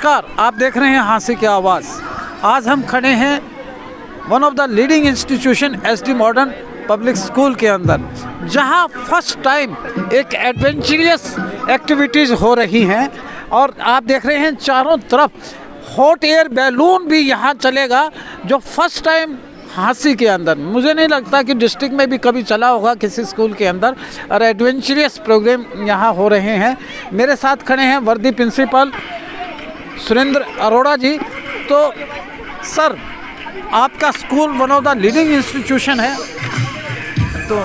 नमस्कार, आप देख रहे हैं हाँसी की आवाज़। आज हम खड़े हैं one of the leading institution S D modern public school के अंदर, जहाँ फ़र्स्ट टाइम एक एडवेंचरस एक्टिविटीज़ हो रही हैं और आप देख रहे हैं चारों तरफ़ हॉट एयर बैलून भी यहाँ चलेगा, जो फ़र्स्ट टाइम हाँसी के अंदर। मुझे नहीं लगता कि डिस्ट्रिक्ट में भी कभी चला होगा किसी स्कूल के अंदर, और एडवेंचरियस प्रोग्राम यहाँ हो रहे हैं। मेरे साथ खड़े हैं वर्दी प्रिंसिपल सुरेंद्र अरोड़ा जी तो सर आपका school one of the leading institution है तो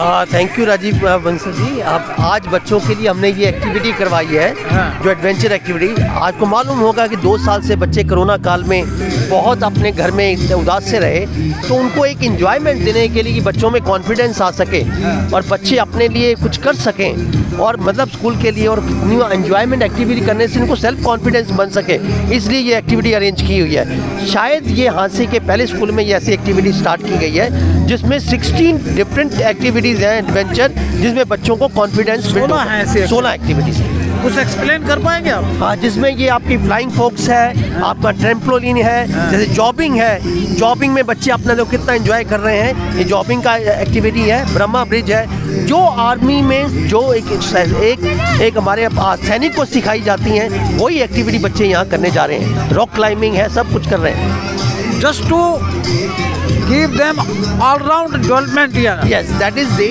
थैंक यू राजीव बंसल जी आप आज बच्चों के लिए हमने ये एक्टिविटी करवाई है हाँ। जो एडवेंचर एक्टिविटी आपको मालूम होगा कि दो साल से बच्चे कोरोना काल में बहुत अपने घर में उदास से रहे तो उनको एक इंजॉयमेंट देने के लिए कि बच्चों में कॉन्फिडेंस आ सके और बच्चे अपने लिए कुछ कर सकें और मतलब स्कूल के लिए और न्यू एंजॉयमेंट एक्टिविटी करने से इनको सेल्फ कॉन्फिडेंस बन सके। इसलिए ये एक्टिविटी अरेंज की हुई है। शायद ये हांसी के पहले स्कूल में ये ऐसी एक्टिविटी स्टार्ट की गई है जिसमें 16 डिफरेंट एक्टिविटीज़ हैं एडवेंचर जिसमें बच्चों को कॉन्फिडेंस 16 हैं सोलह एक्टिविटीज़ हैं कुछ एक्सप्लेन कर पाएँगे आप? हाँ जिसमें ये आपकी फ्लाइंग फोक्स है आपका ट्रेम्पोलिन है जैसे जॉबिंग है। जॉबिंग में बच्चे अपना लोग कितना एंजॉय कर रहे हैं ये जॉबिंग का एक्टिविटी है ब्रह्मा ब्रिज है। जो आर्मी में जो एक एक एक हमारे सैनिक को सिखाई जाती हैं वही एक्टिविटी बच्चे यहाँ करने जा रहे हैं। रॉक क्लाइंबिंग है सब कुछ कर रहे हैं। just to give them all-round development here. Yes, that is the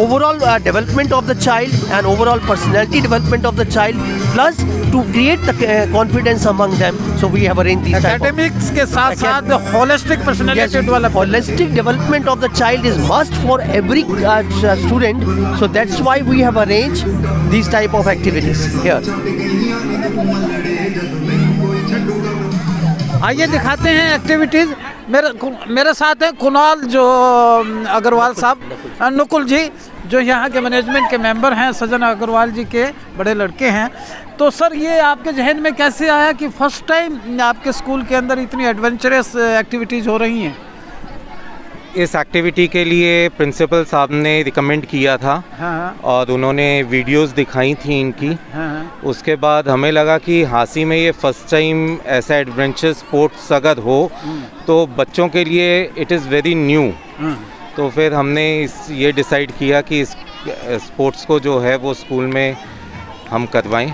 overall uh, development of the child and overall personality development of the child, plus to create the uh, confidence among them. So we have arranged these academics type of, ke saath the holistic personality yes, development. Holistic development of the child is must for every uh, uh student. So that's why we have arranged these type of activities here. आइए दिखाते हैं activities मेरे मेरे साथ हैं कुणाल जो अग्रवाल साहब। नकुल जी, जो यहाँ के मैनेजमेंट के मेंबर हैं, सजन अग्रवाल जी के बड़े लड़के हैं। तो सर, ये आपके जहन में कैसे आया कि फ़र्स्ट टाइम आपके स्कूल के अंदर इतनी एडवेंचरस एक्टिविटीज़ हो रही हैं? इस एक्टिविटी के लिए प्रिंसिपल साहब ने रिकमेंड किया था हाँ हाँ। और उन्होंने वीडियोस दिखाई थी इनकी। हाँ हाँ। उसके बाद हमें लगा कि हाँसी में ये फ़र्स्ट टाइम ऐसा एडवेंचर स्पोर्ट्स अगर हो तो बच्चों के लिए इट इज़ वेरी न्यू तो फिर हमने इस ये डिसाइड किया कि इस स्पोर्ट्स को जो है वो स्कूल में हम करवाएँ।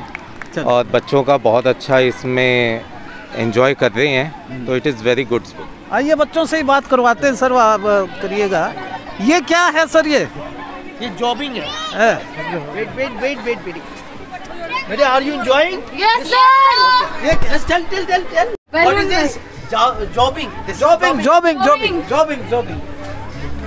और बच्चों का बहुत अच्छा इसमें एंजॉय कर रहे हैं। तो it is very good sport आइए बच्चों से ही बात करवाते हैं सर आप करिएगा। ये क्या है सर ये? ये जॉबिंग है। वेट वेट वेट वेट मेरे are you enjoying yes sir ये tell tell tell what is this zorbing zorbing zorbing zorbing zorbing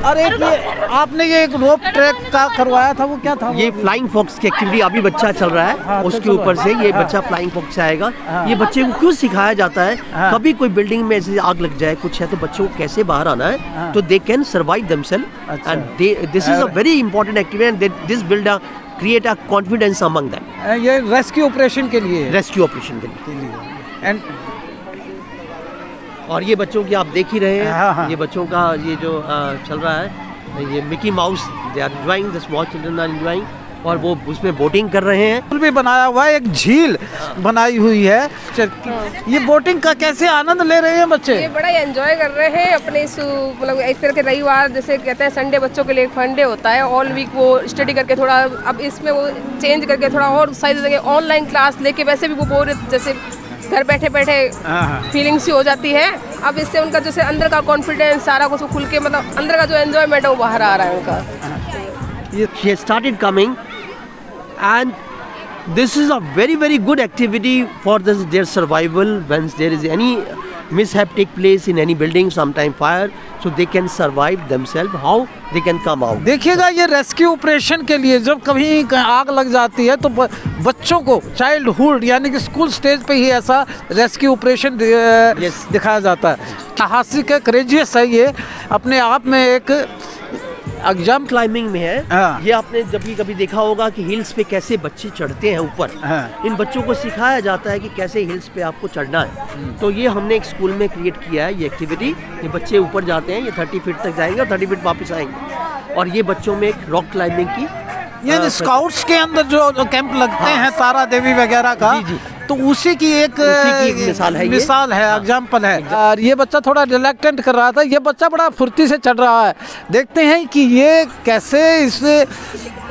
zorbing अरे ये आपने ये एक रोप ट्रैक का करवाया था वो क्या था ये फ्लाइंग फॉक्स की एक्टिविटी अभी बच्चा चल रहा है हाँ, तो उसके ऊपर से ये हाँ। बच्चा फ्लाइंग फॉक्स से आएगा हाँ। ये बच्चे को क्यों सिखाया जाता है हाँ। कभी कोई बिल्डिंग में ऐसे आग लग जाए कुछ है तो बच्चों को कैसे बाहर आना है हाँ। तो दे कैन सर्वाइव देमसेल्फ अच्छा। And this is a very important activity and this build a create a confidence among them ये रेस्क्यू ऑपरेशन के लिए रेस्क्यू ऑपरेशन के लिए एंड और ये बच्चों की आप देख ही रहे हैं। हाँ, हाँ। ये बच्चों का ये जो चल रहा है ये Mickey Mouse they are enjoying the small children are enjoying और वो उसमें बोटिंग कर रहे हैं। पुल भी बनाया हुआ है एक झील बनाई हुई है। ये बोटिंग का कैसे आनंद ले रहे हैं बच्चे? ये बड़ा एंजॉय कर रहे हैं अपने इस मतलब एक तरह के रविवार जैसे कहते हैं संडे बच्चों के लिए एक फंडे होता है ऑल वीक वो स्टडी करके थोड़ा अब इसमें वो चेंज करके थोड़ा और उत्साहित हो जाएँगे ऑनलाइन क्लास लेके वैसे भी वो बोर जैसे घर बैठे बैठे हाँ, हाँ। फीलिंग्स ही। हो जाती है। अब इससे उनका जैसे अंदर का कॉन्फिडेंस सारा कुछ खुल के मतलब अंदर का जो एंजॉयमेंट है वो बाहर आ रहा है उनका। This is a very very good activity for this their survival whence there is any mishap take place in any building some time fire so they can survive themselves. How they can come out देखिएगा ये rescue operation के लिए जब कभी आग लग जाती है तो बच्चों को चाइल्डहुड यानी कि स्कूल स्टेज पे ही ऐसा रेस्क्यू ऑपरेशन Yes. दिखाया जाता है। साहसिक है क्रेजियस है ये। अपने आप में एक एग्ज़ाम क्लाइंबिंग में है। हाँ। ये आपने जब भी कभी देखा होगा कि हिल्स पे कैसे बच्चे चढ़ते हैं ऊपर। हाँ। इन बच्चों को सिखाया जाता है कि कैसे हिल्स पे आपको चढ़ना है। तो ये हमने एक स्कूल में क्रिएट किया है ये एक्टिविटी ये बच्चे ऊपर जाते हैं ये थर्टी फीट तक जाएँगे और थर्टी फीट वापस आएँगे। और ये बच्चों में एक रॉक क्लाइंबिंग की ये स्काउट्स के अंदर जो जो कैंप लगते हैं तारा देवी वगैरह का जी, जी। तो उसी की एक उसी की एक मिसाल है मिसाल है एग्ज़ाम्पल है। और ये बच्चा थोड़ा रिलेक्टेंट कर रहा था ये बच्चा बड़ा फुर्ती से चढ़ रहा है। देखते हैं कि ये कैसे इस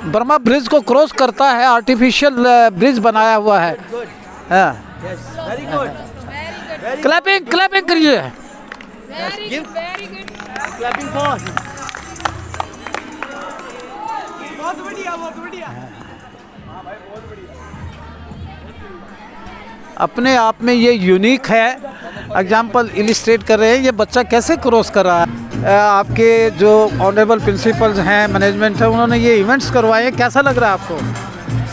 बर्मा ब्रिज को क्रॉस करता है आर्टिफिशियल ब्रिज बनाया हुआ है। हाँ। क्लैपिंग क्लैपिंग करिए। अपने आप में ये यूनिक है। एग्ज़ाम्पल इलिस्ट्रेट कर रहे हैं ये बच्चा कैसे क्रॉस कर रहा है? आपके जो ऑनरेबल प्रिंसिपल्स हैं मैनेजमेंट है उन्होंने ये इवेंट्स करवाए हैं। कैसा लग रहा है आपको?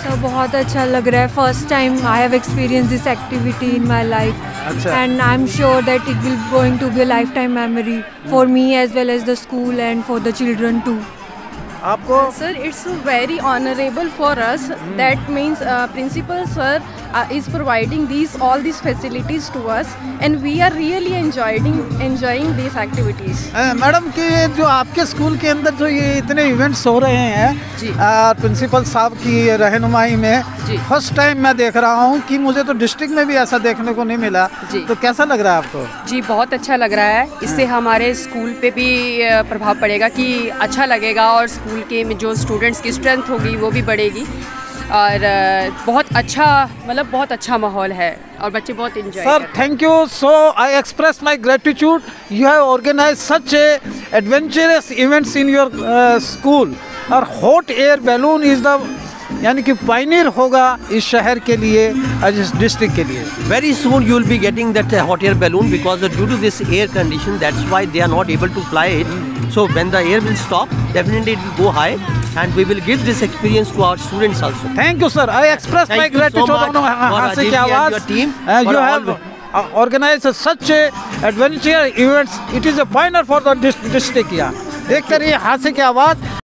सर बहुत अच्छा लग रहा है। First time I have experience this activity in my life. And I am sure that it will going to be life time memory for me as well as the school and for the children too आपको? It's very honorable for us. That means uh, principal sir uh, is providing these all these facilities to us, and we are really enjoying enjoying these activities. Madam कि जो आपके school के अंदर जो ये इतने events हो रहे हैं प्रिंसिपल साहब की रहनुमाई में। फ़र्स्ट टाइम मैं देख रहा हूँ कि मुझे तो डिस्ट्रिक्ट में भी ऐसा देखने को नहीं मिला। तो कैसा लग रहा है आपको जी बहुत अच्छा लग रहा है इससे हमारे स्कूल पे भी प्रभाव पड़ेगा कि अच्छा लगेगा और स्कूल के में जो स्टूडेंट्स की स्ट्रेंथ होगी वो भी बढ़ेगी और बहुत अच्छा मतलब बहुत अच्छा माहौल है और बच्चे बहुत enjoy sir thank you so I express my gratitude you have organize such adventurous events in your school और hot air balloon is the यानी कि पाइनियर होगा इस शहर के लिए और इस डिस्ट्रिक्ट के लिए। Very soon you will be getting that hot air balloon because due to this air condition that's why they are not able to fly it so when the air will stop definitely it will go high and we will give this experience to our students also. Thank you, sir. I express Thank my you so much Rajiv and आवाज़ your team Uh, you have uh, organized such a adventure events it is a pioneer for the district yeah देखते रहिए हास्य की आवाज़